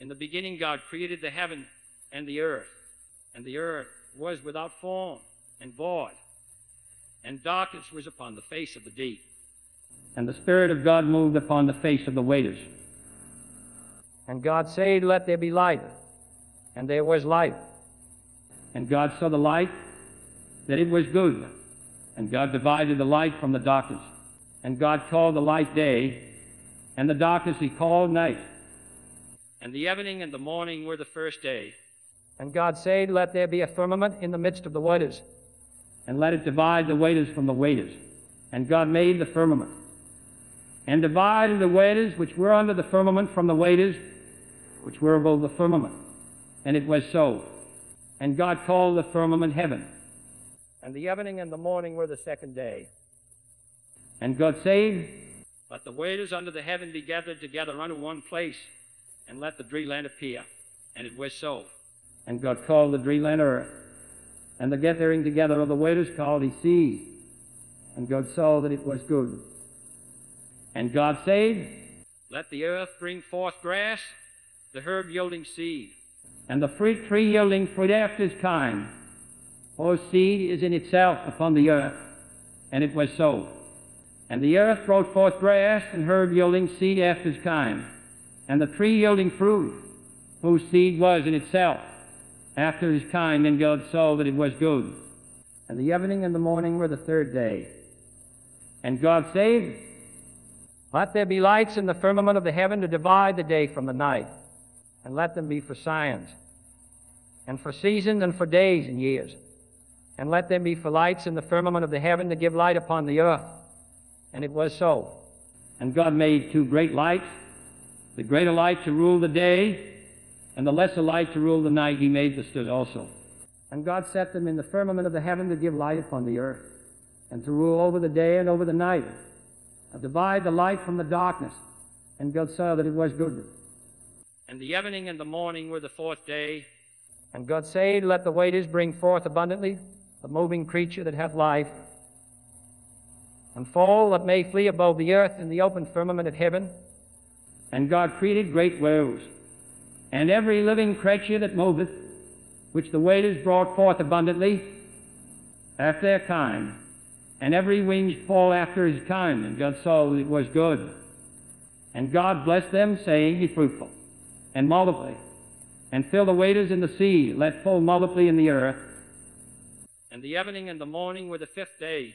In the beginning, God created the heaven and the earth, and the earth was without form and void, and darkness was upon the face of the deep. And the Spirit of God moved upon the face of the waters. And God said, Let there be light. And there was light. And God saw the light, that it was good. And God divided the light from the darkness. And God called the light day, and the darkness he called night. And the evening and the morning were the first day. And God said, Let there be a firmament in the midst of the waters, and let it divide the waters from the waters. And God made the firmament, and divided the waters which were under the firmament from the waters which were above the firmament. And it was so. And God called the firmament heaven. And the evening and the morning were the second day. And God said, Let the waters under the heaven be gathered together unto one place, and let the dry land appear. And it was so. And God called the dry land earth. And the gathering together of the waters called he sea. And God saw that it was good. And God said, Let the earth bring forth grass, the herb yielding seed, and the fruit tree yielding fruit after its kind. For seed is in itself upon the earth. And it was so. And the earth brought forth grass and herb yielding seed after his kind, and the tree yielding fruit, whose seed was in itself after his kind. And God saw that it was good. And the evening and the morning were the third day. And God said, Let there be lights in the firmament of the heaven to divide the day from the night, and let them be for signs, and for seasons, and for days and years. And let them be for lights in the firmament of the heaven to give light upon the earth. And it was so. And God made two great lights, the greater light to rule the day, and the lesser light to rule the night. He made the stood also. And God set them in the firmament of the heaven to give light upon the earth, and to rule over the day and over the night, and divide the light from the darkness. And God saw that it was good. And the evening and the morning were the fourth day. And God said, Let the waters bring forth abundantly the moving creature that hath life, and fall that may flee above the earth in the open firmament of heaven. And God created great whales, and every living creature that moveth, which the waters brought forth abundantly, after their kind, and every winged fall after his kind. And God saw that it was good. And God blessed them, saying, Be fruitful, and multiply, and fill the waters in the sea, let full multiply in the earth. And the evening and the morning were the fifth day.